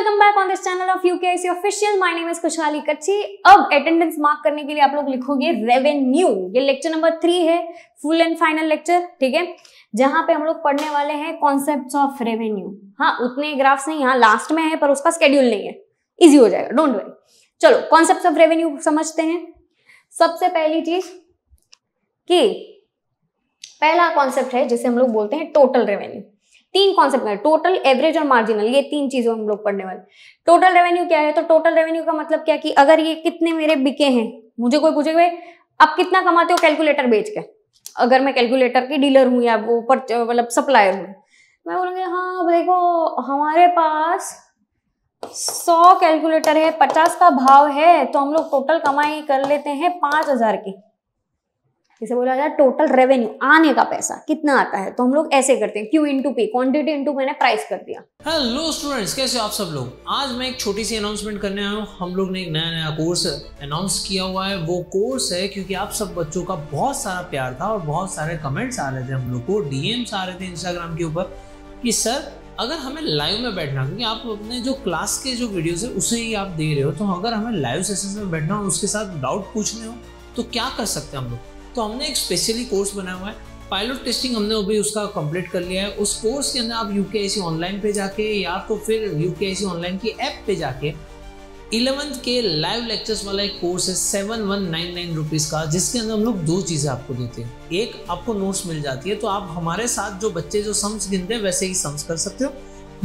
Welcome back on this channel of UKIC official my name is खुशहाली कच्ची अब attendance mark करने के लिए आप लोग लिखोगे रेवेन्यू ये लेक्चर नंबर थ्री है फुल एंड फाइनल लेक्चर ठीक है? जहाँ पे हम लोग पढ़ने वाले हैं कॉन्सेप्ट ऑफ़ रेवेन्यू हाँ उतने ग्राफ्स नहीं यहाँ लास्ट में है, पर उसका स्केड्यूल नहीं है. इजी हो जाएगा डोंट वरी चलो कॉन्सेप्ट ऑफ़ रेवेन्यू समझते हैं. सबसे पहली चीज़ कि पहला कॉन्सेप्ट है, जिसे हम लोग बोलते हैं टोटल रेवेन्यू तीन कॉन्सेप्ट है टोटल एवरेज और मार्जिनल ये तीन चीज़ों हम लोग पढ़ने वाले। टोटल रेवेन्यू क्या है? तो टोटल रेवेन्यू का मतलब क्या कि अगर ये कितने मेरे बिके हैं? मुझे कोई पूछे भाई, आप कितना कमाते हो कैलकुलेटर बेच के? अगर मैं कैलकुलेटर की डीलर हूँ या वो मतलब सप्लायर हूँ। मैं बोलूँगी हाँ देखो, हमारे पास सौ कैलकुलेटर है, पचास का भाव है तो हम लोग टोटल कमाई कर लेते हैं पाँच हज़ार की। इसे बोला जाए टोटल रेवेन्यू आने का पैसा कितना आता है? तो हम लोग ऐसे करते हैं Q into P quantity into मैंने प्राइस कर दिया। हेलो स्टूडेंट्स कैसे आप सब लोग? आज मैं एक छोटी सी अनाउंसमेंट करने आया हूँ। हम लोग ने एक नया नया कोर्स अनाउंस किया हुआ है। वो कोर्स है क्योंकि आप सब बच्चों का बहुत सारा प्यार था और बहुत सारे कमेंट्स आ रहे थे हम लोग को डीएम्स आ रहे थे इंस्टाग्राम के ऊपर कि, सर, अगर हमें लाइव में बैठना क्योंकि आप अपने जो क्लास के जो वीडियोस है, उसे ही आप दे रहे हो। तो अगर हमें लाइव सेशन में बैठना हो उसके साथ डाउट पूछने हो तो क्या कर सकते हैं हम लोग? तो हमने एक स्पेशली कोर्स बनाया हुआ है। पायलट टेस्टिंग हमने अभी उसका कंप्लीट कर लिया है। उस कोर्स के अंदर आप यू ऑनलाइन पे जाके या तो फिर यू ऑनलाइन की ऐप पे जाके इलेवंथ के लाइव लेक्चर्स वाला एक कोर्स है seven one nine nine rupees का, जिसके अंदर हम लोग दो चीज़ें आपको देते हैं। एक, आपको नोट्स मिल जाती है तो आप हमारे साथ जो बच्चे जो सम्स गिनते हैं, वैसे ही सम्स कर सकते हो।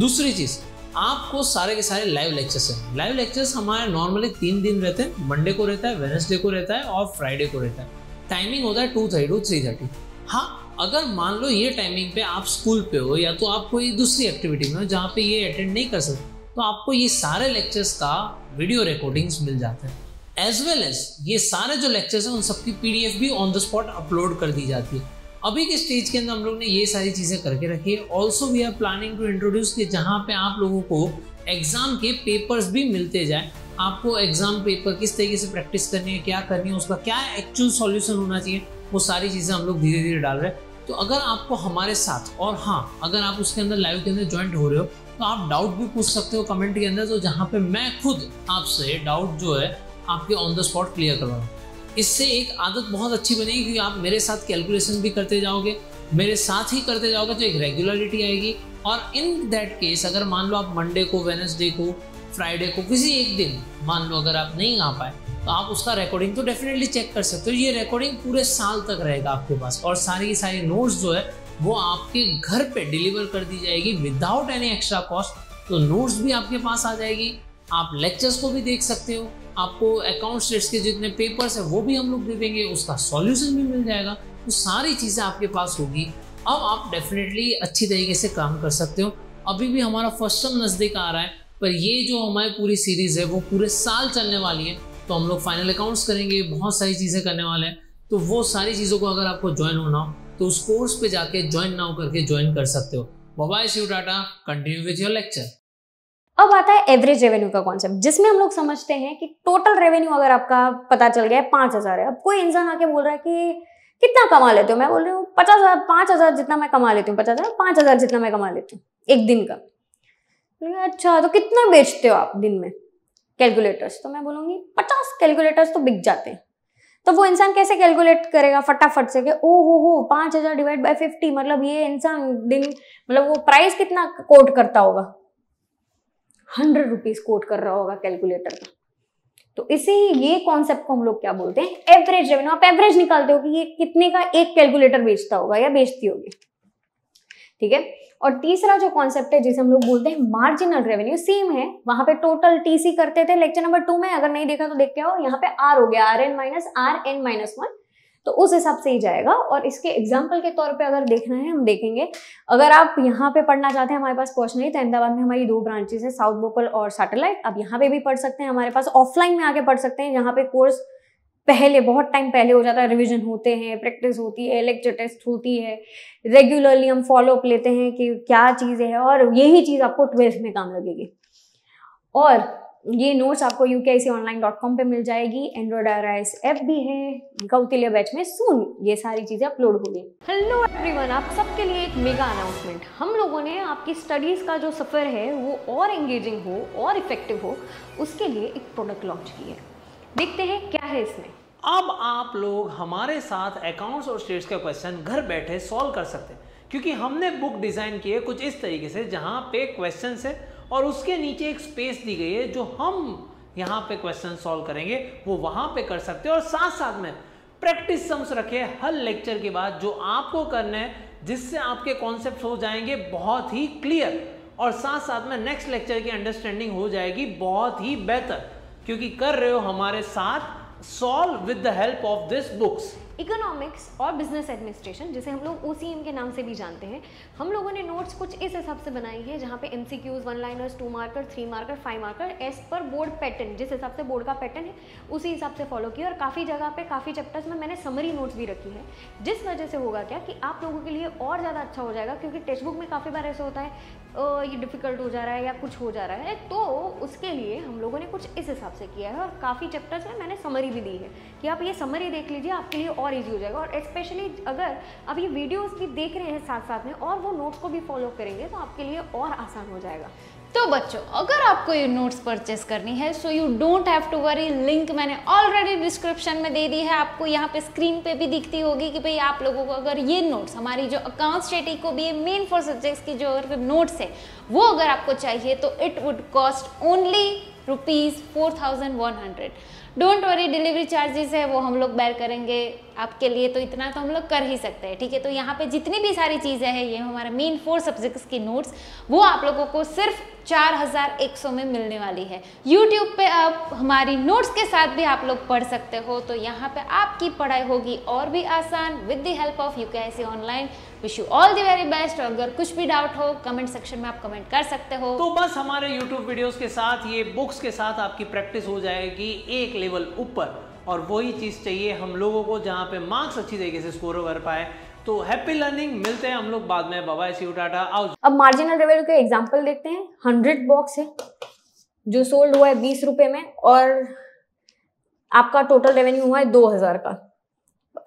दूसरी चीज़, आपको सारे के सारे लाइव लेक्चर्स हैं। लाइव लेक्चर्स हमारे नॉर्मली तीन दिन रहते हैं। मंडे को रहता है वेनसडे को रहता है और फ्राइडे को रहता है। टाइमिंग होता है two thirty to three thirty हाँ अगर मान लो ये टाइमिंग पे आप स्कूल पे हो या तो आप कोई दूसरी एक्टिविटी में हो जहाँ पे ये अटेंड नहीं कर सकते तो आपको ये सारे लेक्चर्स का वीडियो रिकॉर्डिंग्स मिल जाते हैं। एज वेल एज ये सारे जो लेक्चर्स हैं, उन सबकी पीडीएफ भी ऑन द स्पॉट अपलोड कर दी जाती है। अभी के स्टेज के अंदर हम लोग ने ये सारी चीज़ें करके रखी है। Also we are planning to introduce कि जहाँ पे आप लोगों को एग्ज़ाम के पेपर्स भी मिलते जाए। आपको एग्ज़ाम पेपर किस तरीके से प्रैक्टिस करनी है, क्या करनी है, उसका क्या एक्चुअल सॉल्यूशन होना चाहिए, वो सारी चीज़ें हम लोग धीरे धीरे डाल रहे हैं। तो अगर आपको हमारे साथ, और हाँ अगर आप उसके अंदर लाइव के अंदर ज्वाइंट हो रहे हो तो आप डाउट भी पूछ सकते हो कमेंट के अंदर तो जहाँ पे मैं खुद आपसे डाउट जो है, आपके ऑन द स्पॉट क्लियर करवा इससे एक आदत बहुत अच्छी बनेगी क्योंकि आप मेरे साथ कैलकुलेशन भी करते जाओगे, मेरे साथ ही करते जाओगे तो एक रेगुलरिटी आएगी। और इन दैट केस अगर मान लो आप मंडे को वेनसडे को फ्राइडे को किसी एक दिन, मान लो अगर आप नहीं आ पाए तो आप उसका रिकॉर्डिंग तो डेफिनेटली चेक कर सकते हो। ये रिकॉर्डिंग पूरे साल तक रहेगा आपके पास। और सारी की सारी नोट्स जो है, वो आपके घर पे डिलीवर कर दी जाएगी विदाउट एनी एक्स्ट्रा कॉस्ट तो नोट्स भी आपके पास आ जाएगी। आप लेक्चर्स को भी देख सकते हो। आपको अकाउंट स्टेट्स के जितने पेपर्स हैं, वो भी हम लोग दे देंगे। उसका सॉल्यूशन भी मिल जाएगा। तो सारी चीज़ें आपके पास होगी। अब आप डेफिनेटली अच्छी तरीके से काम कर सकते हो। अभी भी हमारा फ़र्स्ट टर्म नज़दीक आ रहा है। पर ये जो हमारी पूरी सीरीज़ है, वो पूरे साल चलने वाली है तो हम लोग फाइनल अकाउंट्स करेंगे, बहुत सारी चीज़ें करने वाले हैं। तो वो सारी चीज़ों को अगर आपको ज्वाइन होना हो तो उस कोर्स पे जाके ज्वाइन ना करके ज्वाइन कर सकते हो। Bye see tata continue with your lecture अब आता है एवरेज रेवेन्यू का कॉन्सेप्ट जिसमें हम लोग समझते हैं कि टोटल रेवेन्यू अगर आपका पता चल गया है, पाँच हज़ार है। अब कोई इंसान आके बोल रहा है कि कितना कमा लेते हो? मैं बोल रही हूँ, पचास हज़ार, पाँच हज़ार जितना मैं कमा लेती हूँ, पचास हज़ार, पाँच हज़ार जितना मैं कमा लेती हूँ, एक दिन का। अच्छा तो कितना बेचते हो आप दिन में? कैलकुलेटर्स तो मैं बोलूँगी, पचास कैलकुलेटर्स तो बिक जाते हैं। तो वो इंसान कैसे कैलकुलेट करेगा फटाफट से कि ओ हो हो पाँच हज़ार डिवाइड बाई फिफ्टी मतलब ये इंसान दिन मतलब वो प्राइस कितना कोट करता होगा? हंड्रेड रुपीज़ कोट कर रहा होगा कैलकुलेटर का। तो इसी ये कॉन्सेप्ट को हम लोग क्या बोलते हैं? एवरेज रेवेन्यू आप एवरेज निकालते हो कि ये कितने का एक कैलकुलेटर बेचता होगा या बेचती होगी? ठीक है? और तीसरा जो कॉन्सेप्ट है, जिसे हम लोग बोलते हैं मार्जिनल रेवेन्यू सेम है। वहाँ पे टोटल टीसी करते थे। लेक्चर नंबर टू में अगर नहीं देखा तो देख के आओ यहाँ पे आर हो गया। R N minus R N minus one तो उस हिसाब से ही जाएगा। और इसके एग्ज़ाम्पल के तौर पे अगर देखना है, हम देखेंगे। अगर आप यहाँ पे पढ़ना चाहते हैं, हमारे पास पर्सनली तो अहमदाबाद में हमारी दो ब्रांचेस है साउथ बोपल और सैटेलाइट आप यहाँ पे भी पढ़ सकते हैं, हमारे पास ऑफलाइन में आके पढ़ सकते हैं यहाँ पे कोर्स पहले, बहुत टाइम पहले हो जाता है रिवीजन होते हैं प्रैक्टिस होती है लेक्चर टेस्ट होती है। रेगुलरली हम फॉलोअप लेते हैं कि क्या चीज़ें हैं और यही चीज़ आपको ट्वेल्थ में काम लगेगी। और ये नोट्स आपको यू के आई ऑनलाइन डॉट कॉम पर मिल जाएगी। एंड्रॉइड आर ऐप भी है। कौतिल्य बैच में सुन ये सारी चीज़ें अपलोड होगी। हेलो एवरीवन आप सबके लिए एक मेगा अनाउंसमेंट हम लोगों ने आपकी स्टडीज़ का जो सफ़र है, वो और एंगेजिंग हो, और इफ़ेक्टिव हो, उसके लिए एक प्रोडक्ट लॉन्च की है। देखते हैं क्या है इसमें। अब आप लोग हमारे साथ अकाउंट्स और स्टेट्स का क्वेश्चन घर बैठे सॉल्व कर सकते हैं। क्योंकि हमने बुक डिज़ाइन की है कुछ इस तरीके से, जहाँ पे क्वेश्चन है और उसके नीचे एक स्पेस दी गई है जो हम यहाँ पे क्वेश्चन सॉल्व करेंगे, वो वहाँ पे कर सकते हैं और साथ साथ में प्रैक्टिस सम्स रखे हर लेक्चर के बाद जो आपको करना है, जिससे आपके कॉन्सेप्ट हो जाएँगे बहुत ही क्लियर और साथ साथ में नेक्स्ट लेक्चर की अंडरस्टैंडिंग हो जाएगी बहुत ही बेहतर क्योंकि कर रहे हो हमारे साथ solve with the help of this books economics और बिज़नेस एडमिनिस्ट्रेशन जिसे हम लोग ओसीएम के नाम से भी जानते हैं, हम लोगों ने नोट्स कुछ इस हिसाब से बनाई है, जहाँ पे M C Qs one liners two marker three marker five marker as पर बोर्ड पैटर्न जिस हिसाब से बोर्ड का पैटर्न है, उसी हिसाब से फॉलो किया। और काफ़ी जगह पर काफ़ी चैप्टर्स में मैंने समरी नोट्स भी रखी है, जिस वजह से होगा क्या कि आप लोगों के लिए और ज़्यादा अच्छा हो जाएगा, क्योंकि टेक्स्ट बुक में काफ़ी बार ऐसा होता है ये डिफ़िकल्ट हो जा रहा है या कुछ हो जा रहा है तो उसके लिए हम लोगों ने कुछ इस हिसाब से किया है। और काफ़ी चैप्टर्स में मैंने समरी भी दी है कि आप ये समरी देख लीजिए, आपके लिए और ईजी हो जाएगा। और स्पेशली अगर अब ये वीडियोस भी देख रहे हैं साथ साथ में और वो नोट्स को भी फॉलो करेंगे तो आपके लिए और आसान हो जाएगा। तो बच्चों, अगर आपको ये नोट्स परचेस करनी है so you don't have to worry link मैंने ऑलरेडी डिस्क्रिप्शन में दे दी है। आपको यहाँ पे स्क्रीन पे भी दिखती होगी कि भाई आप लोगों को अगर ये नोट्स हमारी जो अकाउंट स्टेटी को भी मेन फॉर सब्जेक्ट्स की जो नोट्स है, वो अगर आपको चाहिए तो it would cost only rupees four thousand one hundred don't worry delivery charges है, वो हम लोग बैर करेंगे। आपके लिए तो इतना तो हम लोग कर ही सकते हैं, ठीक है? तो यहाँ पे जितनी भी सारी चीज़ें हैं, ये हमारे मेन फोर सब्जेक्ट्स की नोट्स वो आप लोगों को सिर्फ़ चार हज़ार एक सौ में मिलने वाली है। यूट्यूब पे आप हमारी नोट्स के साथ भी आप लोग पढ़ सकते हो तो यहाँ पे आपकी पढ़ाई होगी और भी आसान। With the help of you online wish you all the very best और अगर कुछ भी डाउट हो कमेंट सेक्शन में आप कमेंट कर सकते हो। तो बस हमारे यूट्यूब वीडियोस के साथ, ये बुक्स के साथ आपकी प्रैक्टिस हो जाएगी। एक लेवल ऊपर और वही चीज़ चाहिए हम लोगों को जहाँ पे मार्क्स अच्छी तरीके से स्कोर कर पाए। तो हैप्पी लर्निंग मिलते हैं हम लोग बाद में। बाबा सी टाटा आओ अब मार्जिनल रेवेन्यू के एग्जांपल देखते हैं। हंड्रेड बॉक्स है, जो सोल्ड हुआ है बीस रुपए में और आपका टोटल रेवेन्यू हुआ है दो हज़ार का।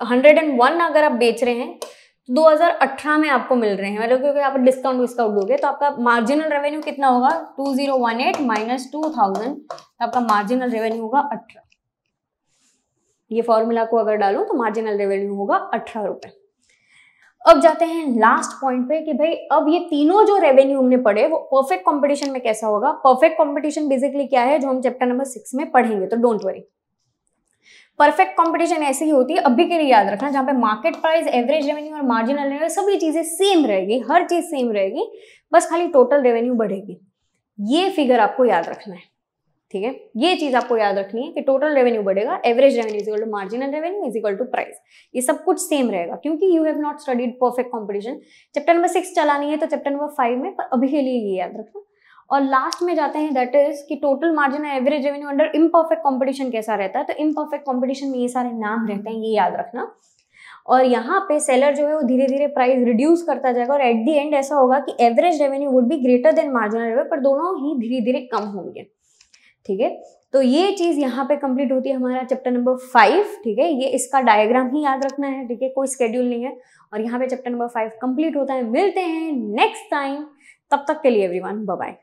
हंड्रेड एंड वन अगर आप बेच रहे हैं तो दो हज़ार अठारह में आपको मिल रहे हैं। मतलब क्योंकि आप डिस्काउंट विस्काउंट दोगे तो आपका मार्जिनल रेवेन्यू कितना होगा? Two zero one eight minus two तो आपका मार्जिनल रेवेन्यू होगा अठारह। ये फॉर्मूला को अगर डालूं तो मार्जिनल रेवेन्यू होगा अठारह रुपए। अब जाते हैं लास्ट पॉइंट पे कि भाई, अब ये तीनों जो रेवेन्यू हमने पढ़े, वो परफेक्ट कंपटीशन में कैसा होगा? परफेक्ट कंपटीशन बेसिकली क्या है, जो हम चैप्टर नंबर सिक्स में पढ़ेंगे तो डोंट वरी परफेक्ट कंपटीशन ऐसी ही होती है, अभी के लिए याद रखना, जहाँ पे मार्केट प्राइस एवरेज रेवेन्यू और मार्जिनल रेवेन्यू सभी चीज़ें सेम रहेगी, हर चीज़ सेम रहेगी, बस खाली टोटल रेवेन्यू बढ़ेगी। ये फिगर आपको याद रखना है। ठीक है? ये चीज़ आपको याद रखनी है कि टोटल रेवेन्यू बढ़ेगा average revenue is equal to marginal revenue is equal to price ये सब कुछ सेम रहेगा, क्योंकि you have not studied perfect competition chapter number six चलानी है तो चैप्टर नंबर फाइव में, पर अभी के लिए ये याद रखना। और लास्ट में जाते हैं दैट इज़ कि total margin average revenue under imperfect competition कैसा रहता है? तो इम्परफेक्ट कॉम्पिटिशन में ये सारे नाम रहते हैं, ये याद रखना। और यहाँ पे सेलर जो है वो धीरे धीरे प्राइस रिड्यूस करता जाएगा और एट दी एंड ऐसा होगा कि average revenue would be greater than marginal revenue पर दोनों ही धीरे धीरे कम होंगे। ठीक है? तो ये चीज़ यहाँ पे कंप्लीट होती है हमारा चैप्टर नंबर फाइव ठीक है? ये इसका डायग्राम ही याद रखना है, ठीक है? कोई स्केड्यूल नहीं है। और यहाँ पे चैप्टर नंबर फाइव कंप्लीट होता है। मिलते हैं नेक्स्ट टाइम तब तक के लिए एवरीवन बाय